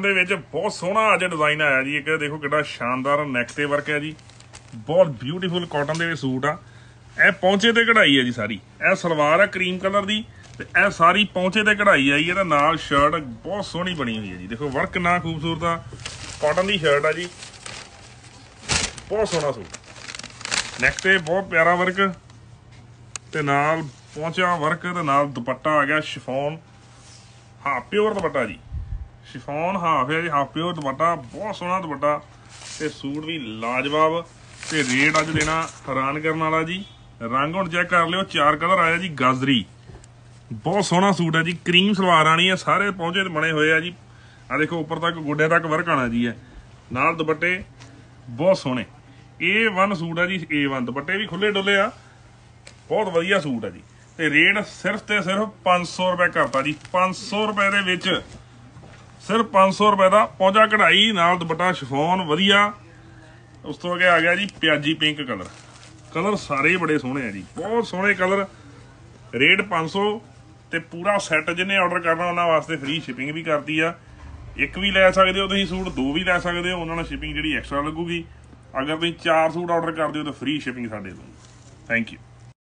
ਦੇ ਵਿੱਚ ਬਹੁਤ ਸੋਹਣਾ ਅੱਜ ਡਿਜ਼ਾਈਨ ਆਇਆ ਜੀ। ਇੱਕ ਦੇਖੋ ਕਿੱਡਾ ਸ਼ਾਨਦਾਰ ਨੈਕ ਤੇ ਵਰਕ ਹੈ ਜੀ। ਬਹੁਤ ਬਿਊਟੀਫੁਲ ਕਾਟਨ ਦੇ ਸੂਟ ਆ। ਇਹ ਪੌਂਚੇ ਤੇ ਕਢਾਈ ਹੈ ਜੀ ਸਾਰੀ। ਇਹ ਸਲਵਾਰ ਆ ਕਰੀਮ ਕਲਰ ਦੀ ਤੇ ਇਹ ਸਾਰੀ ਪੌਂਚੇ ਤੇ ਕਢਾਈ ਆਈ ਇਹਦਾ ਨਾਲ ਸ਼ਰਟ ਬਹੁਤ ਸੋਹਣੀ ਬਣੀ ਹੋਈ ਹੈ ਜੀ। ਦੇਖੋ ਵਰਕ ਨਾ ਖੂਬਸੂਰਤ ਆ। ਕਾਟਨ ਦੀ ਸ਼ਰਟ ਆ ਜੀ। ਬਹੁਤ ਸੋਹਣਾ ਸੂਟ। ਨੈਕ ਤੇ ਬਹੁਤ ਪਿਆਰਾ ਵਰਕ ਤੇ ਨਾਲ ਪੌਂਚਾ ਵਰਕ ਤੇ ਨਾਲ ਦੁਪੱਟਾ ਆ ਗਿਆ ਸ਼ਿਫੋਨ ਹਾਂ ਪਿਓਰ ਦੁਪੱਟਾ ਜੀ। ਸ਼ਿਫੋਨ ਹਾਫ ਹੈ ਜੀ ਹਾਫ ਪਿਓਰ ਦੁਪੱਟਾ, ਬਹੁਤ ਸੋਹਣਾ ਦੁਪੱਟਾ। ਤੇ ਸੂਟ ਵੀ ਲਾਜਵਾਬ ਤੇ ਰੇਟ ਅੱਜ ਦੇਣਾ ਹੈਰਾਨ ਕਰਨ ਵਾਲਾ ਜੀ। ਰੰਗ ਹੁਣ ਚੈੱਕ ਕਰ ਲਿਓ, ਚਾਰ ਕਲਰ ਆਇਆ ਜੀ, ਗਾਜਰੀ। ਬਹੁਤ ਸੋਹਣਾ ਸੂਟ ਹੈ ਜੀ, ਕਰੀਮ ਸਲਵਾਰ ਆਣੀ ਹੈ, ਸਾਰੇ ਪਹੁੰਚੇ ਬਣੇ ਹੋਏ ਆ ਜੀ। ਆ ਦੇਖੋ, ਉੱਪਰ ਤੱਕ ਗੁੱਡੇ ਤੱਕ ਵਰਕ ਆਣਾ ਜੀ ਹੈ। ਨਾਲ ਦੁਪੱਟੇ, ਬਹੁਤ ਸੋਹਣੇ। A1 ਸੂਟ ਹੈ ਜੀ A1 ਦੁਪੱਟੇ ਵੀ ਖੁੱਲੇ ਡੁੱਲੇ ਆ। ਬਹੁਤ ਵਧੀਆ ਸੂਟ ਹੈ ਜੀ। ਤੇ ਰੇਟ ਸਿਰਫ ਤੇ ਸਿਰਫ 500 ਰੁਪਏ ਕਰਤਾ ਜੀ 500 ਰੁਪਏ ਦੇ ਵਿੱਚ ਸਿਰਫ 500 ਰੁਪਏ ਦਾ ਪੌਜਾ ਕਢਾਈ, ਨਾਲ ਦੁਪੱਟਾ, ਸ਼ਿਫੋਨ, ਵਧੀਆ। ਉਸ ਤੋਂ ਅੱਗੇ ਆ ਗਿਆ ਜੀ ਪਿਆਜੀ ਪਿੰਕ ਕਲਰ ਕਲਰ ਸਾਰੇ ਹੀ ਬੜੇ ਸੋਹਣੇ ਆ ਜੀ। ਬਹੁਤ ਸੋਹਣੇ ਕਲਰ ਰੇਟ 500 ਤੇ ਪੂਰਾ ਸੈੱਟ ਜਿਹਨੇ ਆਰਡਰ ਕਰਨਾ ਉਹਨਾਂ ਵਾਸਤੇ ਫ੍ਰੀ ਸ਼ਿਪਿੰਗ ਵੀ ਕਰਦੀ ਆ। ਇੱਕ ਵੀ ਲੈ ਸਕਦੇ ਹੋ ਤੁਸੀਂ ਸੂਟ, ਦੋ ਵੀ ਲੈ ਸਕਦੇ ਹੋ, ਉਹਨਾਂ ਨਾਲ ਸ਼ਿਪਿੰਗ ਜਿਹੜੀ ਐਕਸਟਰਾ ਲੱਗੂਗੀ। ਅਗਰ ਤੁਸੀਂ ਚਾਰ ਸੂਟ ਆਰਡਰ ਕਰਦੇ ਹੋ ਤਾਂ ਫ੍ਰੀ ਸ਼ਿਪਿੰਗ ਸਾਡੇ ਤੋਂ ਥੈਂਕ ਯੂ